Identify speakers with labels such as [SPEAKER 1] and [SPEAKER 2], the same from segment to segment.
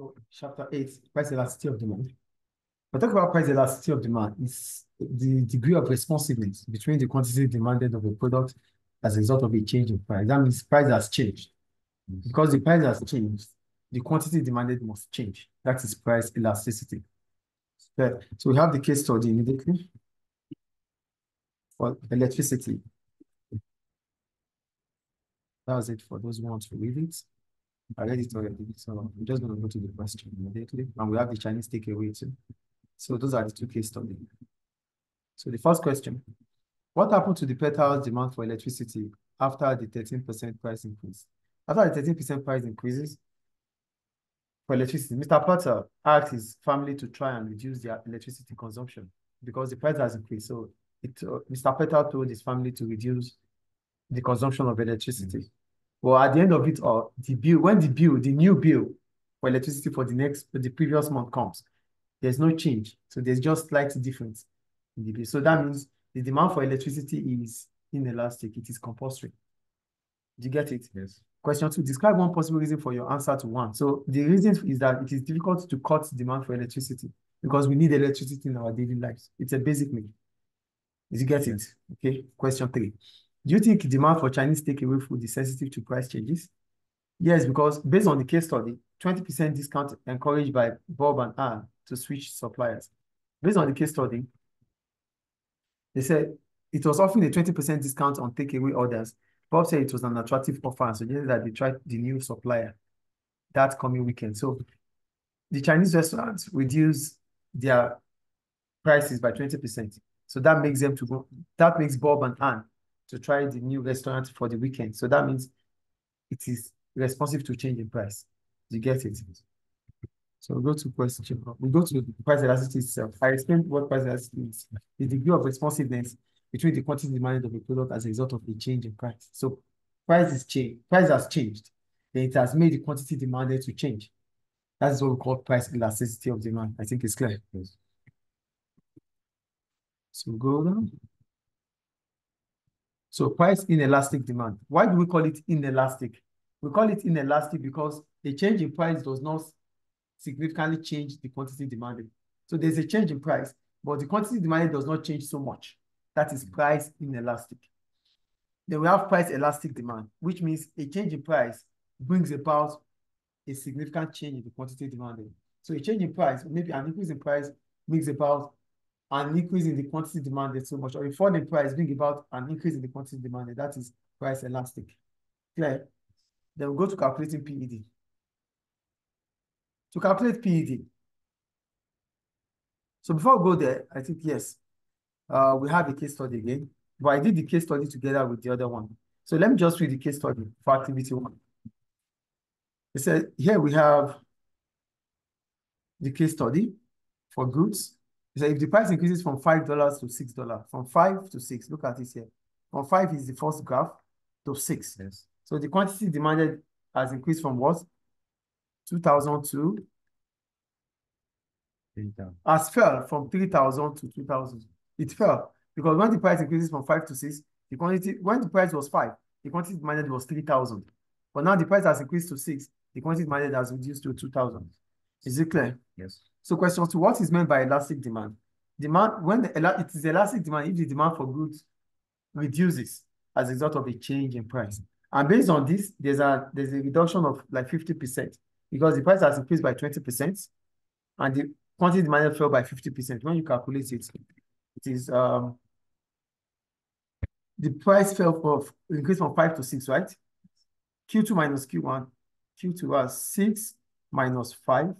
[SPEAKER 1] So chapter eight, price elasticity of demand. But talk about price elasticity of demand is the degree of responsiveness between the quantity demanded of a product as a result of a change in price. That means price has changed. Because the price has changed, the quantity demanded must change. That is price elasticity. So we have the case study immediately for electricity. That was it for those who want to read it. I read it already, so I'm just going to go to the question immediately. And we have the Chinese takeaway too. So those are the two case studies. So the first question, what happened to the Patel's demand for electricity after the 13% price increase? After the 13% price increases for electricity, Mr. Potter asked his family to try and reduce their electricity consumption because the price has increased. So it, uh, Mr. Petal told his family to reduce the consumption of electricity. Mm -hmm. Well, at the end of it all, the bill, when the bill, the new bill for electricity for the next, for the previous month comes, there's no change. So there's just slight difference in the bill. So that means the demand for electricity is inelastic. It is compulsory. Do you get it?
[SPEAKER 2] Yes.
[SPEAKER 1] Question two, describe one possible reason for your answer to one. So the reason is that it is difficult to cut demand for electricity because we need electricity in our daily lives. It's a basic need. Did you get it? Okay. Question three. Do you think demand for Chinese takeaway food is sensitive to price changes? Yes, because based on the case study, 20% discount encouraged by Bob and Ann to switch suppliers. Based on the case study, they said it was offering a 20% discount on takeaway orders. Bob said it was an attractive offer and suggested that they tried the new supplier that coming weekend. So the Chinese restaurants reduce their prices by 20%. So that makes them to go, that makes Bob and Ann to try the new restaurant for the weekend. So that means it is responsive to change in price. You get it? So we go to question. We go to the price elasticity itself. I explained what price elasticity is. The degree of responsiveness between the quantity demanded of a product as a result of a change in price. So price is changed. Price has changed. Then it has made the quantity demanded to change. That's what we call price elasticity of demand. I think it's clear. Yes. So go down. So price inelastic demand. Why do we call it inelastic? We call it inelastic because a change in price does not significantly change the quantity demanded. So there's a change in price, but the quantity demanded does not change so much. That is mm-hmm. price inelastic. Then we have price elastic demand, which means a change in price brings about a significant change in the quantity demanded. So a change in price, maybe an increase in price brings about an increase in the quantity demanded so much, or a fall in price bring about an increase in the quantity demanded. That is price elastic. Clear? Then we go to calculating PED. To calculate PED. So before we go there, I think, yes, uh, we have a case study again, but I did the case study together with the other one. So let me just read the case study for activity one. It said, here we have the case study for goods. So if the price increases from $5 to $6, from 5 to 6, look at this here. From 5 is the first graph to 6.
[SPEAKER 2] Yes.
[SPEAKER 1] So the quantity demanded has increased from what? 2000 to?
[SPEAKER 2] 3,000.
[SPEAKER 1] Has fell from 3000 to 2000. It fell because when the price increases from 5 to 6, the quantity, when the price was 5, the quantity demanded was 3000. But now the price has increased to 6, the quantity demanded has reduced to 2000. Is it clear?
[SPEAKER 2] Yes.
[SPEAKER 1] So question two, what is meant by elastic demand? Demand, when the, it is elastic demand, if the demand for goods reduces as a result of a change in price. And based on this, there's a there's a reduction of like 50% because the price has increased by 20% and the quantity demanded fell by 50%. When you calculate it, it is um the price fell of increased from 5 to 6, right? Q2 minus Q1. Q2 was 6 minus 5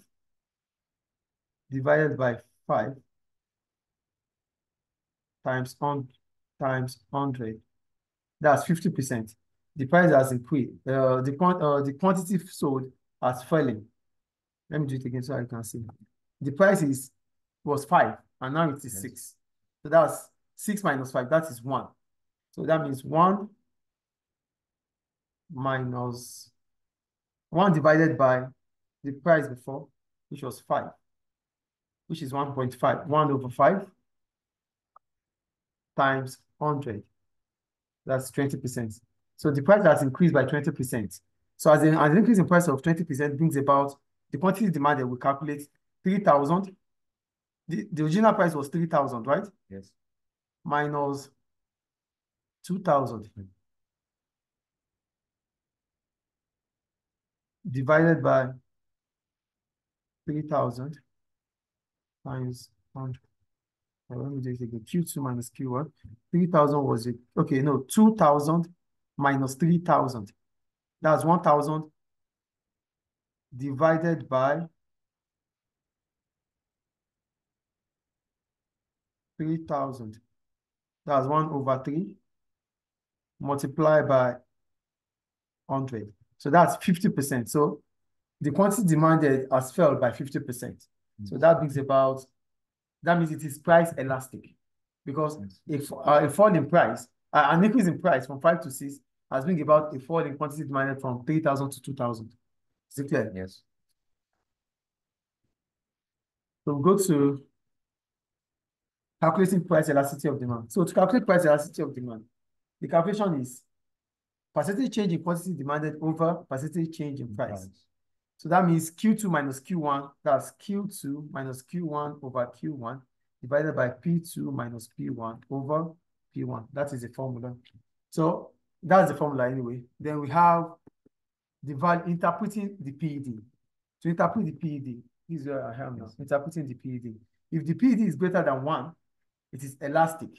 [SPEAKER 1] divided by 5 times on times 100. That's 50%. The price has increased. Uh, the, uh, the quantity sold has fallen. Let me do it again so I can see. The price is was 5 and now it is yes. 6. So that's 6 minus 5. That is 1. So that means 1 minus 1 divided by the price before, which was 5 which is 1.5, 1 over 5 times 100. That's 20%. So the price has increased by 20%. So as an, as an increase in price of 20% brings about the quantity demanded, we calculate 3,000. The, the original price was 3,000, right?
[SPEAKER 2] Yes.
[SPEAKER 1] Minus 2,000. Hmm. Divided by 3,000 times 100. Let me do it again. Q2 minus Q1. 3,000 was it? Okay, no, 2,000 minus 3,000. That's 1,000 divided by 3,000. That's 1 over 3 multiplied by 100. So that's 50%. So the quantity demanded has fell by 50%. So that brings about, that means it is price elastic because if uh, a fall in price, uh, an increase in price from 5 to 6 has been about a fall in quantity demanded from 3,000 to 2,000. Is it clear?
[SPEAKER 2] Yes.
[SPEAKER 1] So we'll go to calculating price elasticity of demand. So to calculate price elasticity of demand, the calculation is percentage change in quantity demanded over percentage change in price. Right. So that means Q2 minus Q1, that's Q2 minus Q1 over Q1 divided by P2 minus P1 over P1. That is the formula. So that's the formula anyway. Then we have the value interpreting the PED. To interpret the PED, this is where I am now, interpreting the PED. If the PED is greater than one, it is elastic,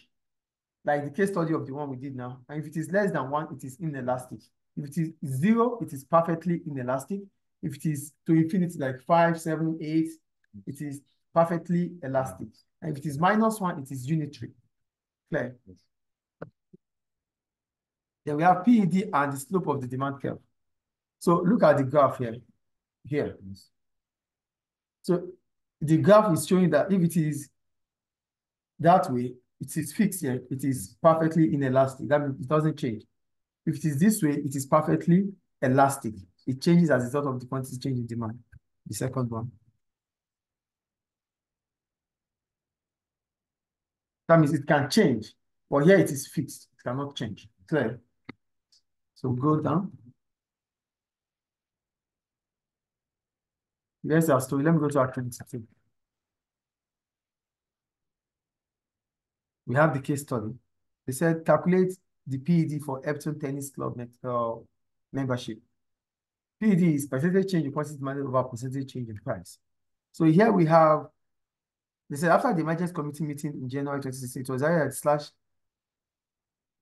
[SPEAKER 1] like the case study of the one we did now. And if it is less than one, it is inelastic. If it is zero, it is perfectly inelastic. If it is to infinity, like five, seven, eight, it is perfectly elastic. And if it is minus one, it is unitary. Clear? Yes. Then we have PED and the slope of the demand curve. So look at the graph here. Here. So the graph is showing that if it is that way, it is fixed here. It is perfectly inelastic. That means it doesn't change. If it is this way, it is perfectly elastic. It changes as a result of the quantity change in demand. The second one. That means it can change, but here it is fixed. It cannot change. Clear? So go down. There's our story. Let me go to our 22. We have the case study. They said calculate the PED for Epton Tennis Club uh, membership. PED is percentage change in quantity demanded over percentage change in price. So here we have, they said after the emergency committee meeting in January 2016, it was added slash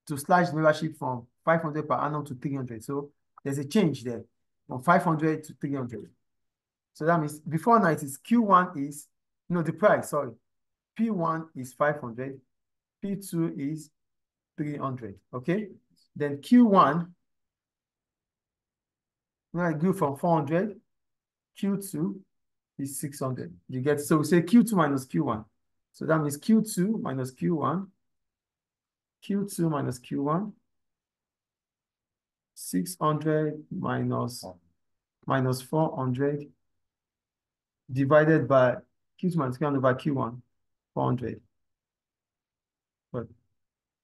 [SPEAKER 1] to slash membership from 500 per annum to 300. So there's a change there from 500 to 300. So that means before now it is Q1 is, no, the price, sorry. P1 is 500, P2 is 300, okay? Then Q1, now I go from 400, Q2 is 600. You get, so we say Q2 minus Q1. So that means Q2 minus Q1, Q2 minus Q1, 600 minus, minus 400 divided by Q2 minus Q1 over Q1, 400. But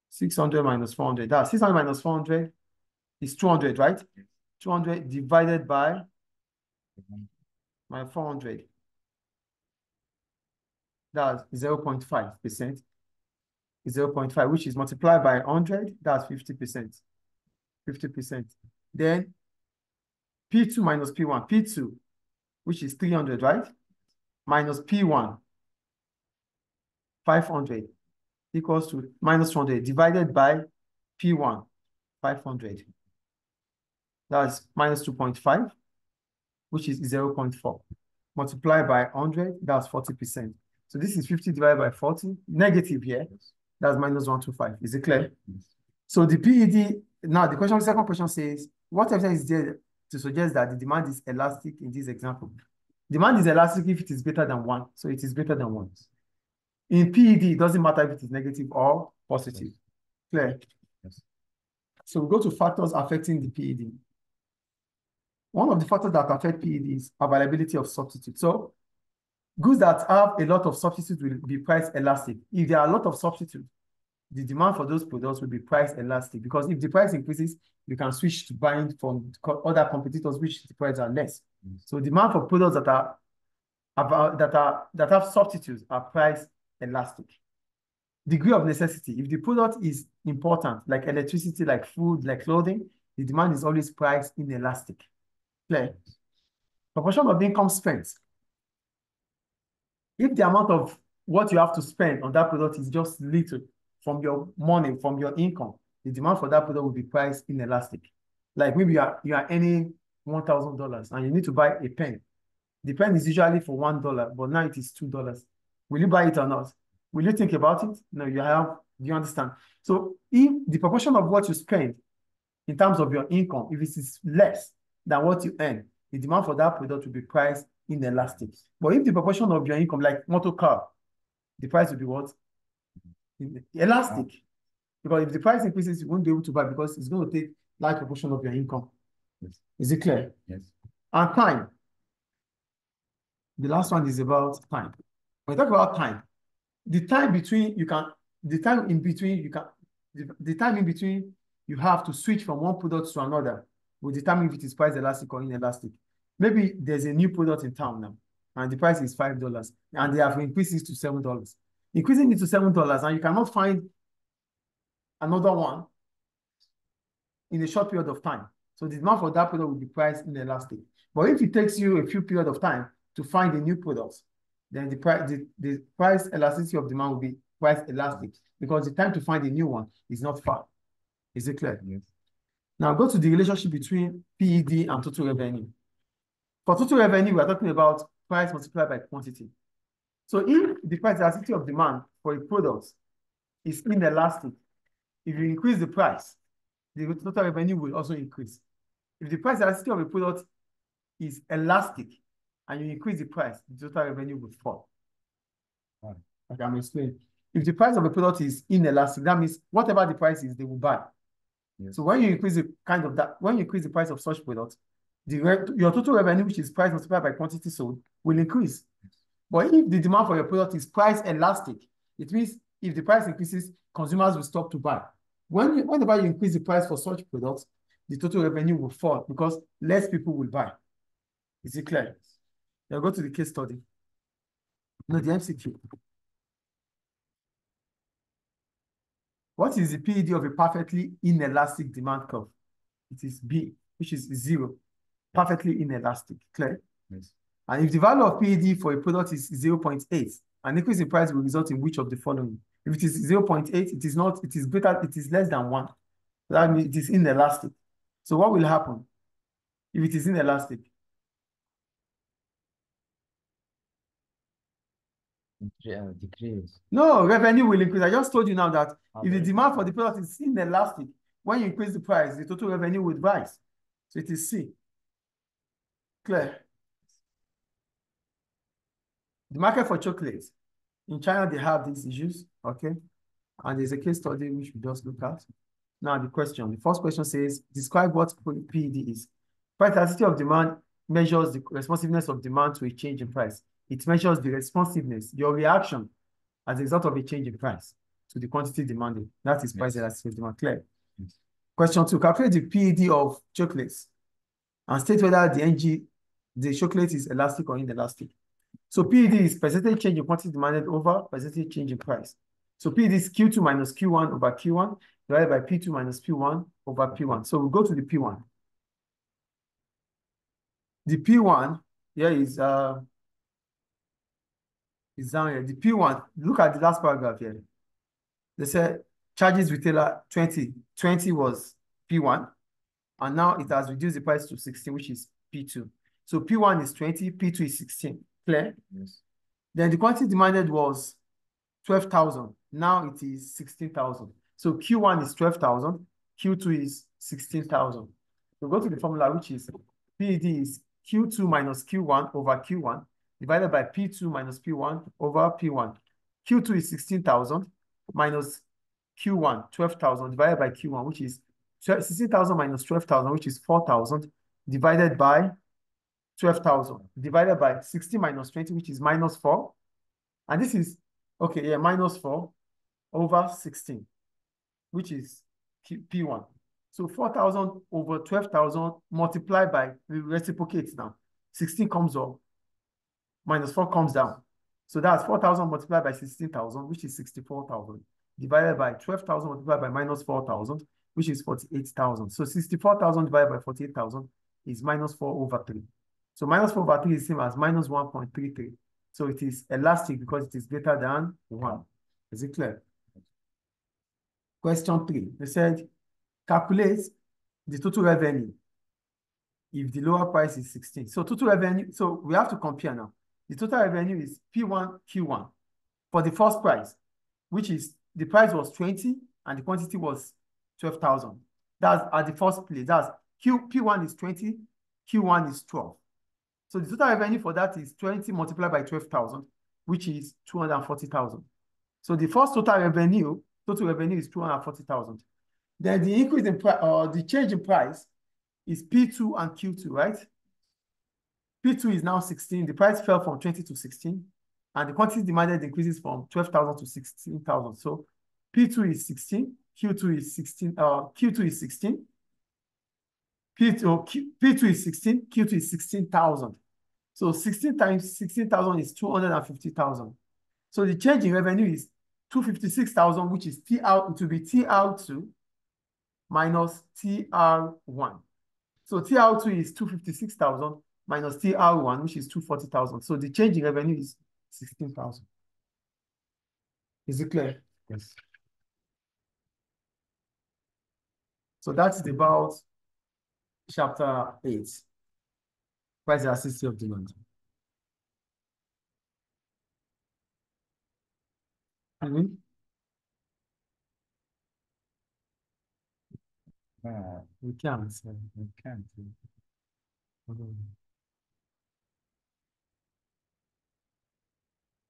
[SPEAKER 1] 600 minus 400, that's 600 minus 400 is 200, right? 200 divided by mm-hmm. my 400. That's 0 0.5%. 0 0.5, which is multiplied by 100, that's 50%. 50%. Then P2 minus P1, P2, which is 300, right? Minus P1, 500 equals to minus 200 divided by P1, 500. That's minus 2.5, which is 0 0.4. Multiplied by 100, that's 40%. So this is 50 divided by 40, negative here. That's minus 125. Is it clear? Yes. So the PED, now the question, the second question says, what evidence is there to suggest that the demand is elastic in this example? Demand is elastic if it is greater than one. So it is greater than one. In PED, it doesn't matter if it is negative or positive. Yes. Clear? Yes. So we go to factors affecting the PED. One of the factors that affect PED is availability of substitutes. So goods that have a lot of substitutes will be price elastic. If there are a lot of substitutes, the demand for those products will be price elastic because if the price increases, you can switch to buying from other competitors which the prices are less. Mm. So demand for products that are about that are that have substitutes are price elastic. Degree of necessity. If the product is important, like electricity, like food, like clothing, the demand is always price inelastic. Clear? Proportion of income spent. If the amount of what you have to spend on that product is just little from your money, from your income, the demand for that product will be price inelastic. Like maybe you are, you are earning $1,000 and you need to buy a pen. The pen is usually for $1, but now it is $2. Will you buy it or not? Will you think about it? No, you have, you understand? So if the proportion of what you spend in terms of your income, if it is less than what you earn, the demand for that product will be priced inelastic. But if the proportion of your income, like motor car, the price will be what? Mm-hmm. Elastic. Because if the price increases, you won't be able to buy because it's going to take large proportion of your income. Yes. Is it clear?
[SPEAKER 2] Yes.
[SPEAKER 1] And time. The last one is about time. When we talk about time, the time between you can, the time in between you can, the, the time in between you have to switch from one product to another will determine if it is price elastic or inelastic. Maybe there's a new product in town now, and the price is $5, and they have increased it to $7. Increasing it to $7, and you cannot find another one in a short period of time. So the demand for that product will be priced inelastic. But if it takes you a few period of time to find a new product, then the price the, the price elasticity of demand will be price elastic because the time to find a new one is not far. Is it clear?
[SPEAKER 2] Yes.
[SPEAKER 1] Now go to the relationship between PED and total revenue. For total revenue, we're talking about price multiplied by quantity. So if the price elasticity of demand for a product is inelastic, if you increase the price, the total revenue will also increase. If the price elasticity of a product is elastic and you increase the price, the total revenue will fall. Right. Okay, I'm explaining. If the price of a product is inelastic, that means whatever the price is, they will buy. Yes. So when you increase the kind of that, when you increase the price of such products, the your total revenue, which is price multiplied by quantity sold, will increase. But if the demand for your product is price elastic, it means if the price increases, consumers will stop to buy. When you, whenever you increase the price for such products, the total revenue will fall because less people will buy. Is it clear? Now go to the case study. No, the MCQ. What is the PED of a perfectly inelastic demand curve? It is B, which is zero, perfectly inelastic. Clear?
[SPEAKER 2] Yes.
[SPEAKER 1] And if the value of PED for a product is 0.8, an increase in price will result in which of the following? If it is 0.8, it is not, it is greater, it is less than 1. That means it is inelastic. So what will happen if it is inelastic?
[SPEAKER 2] Decrease.
[SPEAKER 1] No, revenue will increase. I just told you now that okay. if the demand for the product is inelastic, when you increase the price, the total revenue will rise. So it is C. Clear? The market for chocolates. In China, they have these issues, okay? And there's a case study which we just look at. Now, the question, the first question says, describe what PED is. Price elasticity of demand measures the responsiveness of demand to a change in price. It measures the responsiveness, your reaction as a result of a change in price to the quantity demanded. That is price yes. elasticity of demand. Clear? Yes. Question two, calculate the PED of chocolates and state whether the NG, the chocolate is elastic or inelastic. So PED is percentage change in quantity demanded over percentage change in price. So PED is Q2 minus Q1 over Q1 divided by P2 minus P1 over P1. So we we'll go to the P1. The P1 here is uh, is down here. The P1, look at the last paragraph here. They said charges retailer 20. 20 was P1. And now it has reduced the price to 16, which is P2. So P1 is 20, P2 is 16. Clear?
[SPEAKER 2] Yes.
[SPEAKER 1] Then the quantity demanded was 12,000. Now it is 16,000. So Q1 is 12,000. Q2 is 16,000. So go to the formula, which is PED is Q2 minus Q1 over Q1 divided by P2 minus P1 over P1. Q2 is 16,000 minus Q1, 12,000 divided by Q1, which is 16,000 minus 12,000, which is 4,000 divided by 12,000 divided by 60 minus 20, which is minus 4. And this is, okay, yeah, minus 4 over 16. which is P1. So 4,000 over 12,000 multiplied by, we reciprocate now. 16 comes up, minus 4 comes down. So that's 4,000 multiplied by 16,000, which is 64,000, divided by 12,000 multiplied by minus 4,000, which is 48,000. So 64,000 divided by 48,000 is minus 4 over 3. So minus 4 over 3 is same as minus 1.33. So it is elastic because it is greater than 1. Is it clear? Question 3. They said, calculate the total revenue if the lower price is 16. So total revenue, so we have to compare now. The total revenue is P1, Q1 for the first price, which is the price was 20 and the quantity was 12,000. That's at the first place. That's Q, P1 is 20, Q1 is 12. So the total revenue for that is 20 multiplied by 12,000, which is 240,000. So the first total revenue, total revenue is 240,000. Then the increase in or uh, the change in price is P2 and Q2, right? P2 is now 16. The price fell from 20 to 16. And the quantity demanded increases from 12,000 to 16,000. So P2 is 16, Q2 is 16, uh, Q2 is 16, P2, Q, P2 is 16, Q2 is 16,000. So 16 times 16,000 is 250,000. So the change in revenue is 256,000, which is TR, it will be TR2 minus TR1. So TR2 is 256,000 minus TR1, which is 240,000. So the change in revenue is 16,000. Is it clear?
[SPEAKER 2] Yes.
[SPEAKER 1] So that's about chapter 8. Price elasticity of demand. Mhm.
[SPEAKER 2] Uh,
[SPEAKER 1] We can't. uh,
[SPEAKER 2] we can't.
[SPEAKER 1] mhm.